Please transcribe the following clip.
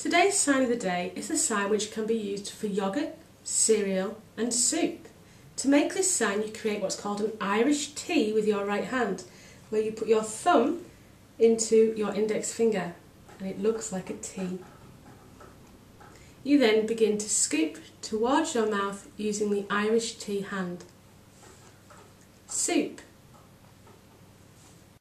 Today's sign of the day is a sign which can be used for yoghurt, cereal and soup. To make this sign you create what's called an Irish T with your right hand where you put your thumb into your index finger and it looks like a T. You then begin to scoop towards your mouth using the Irish T hand. Soup.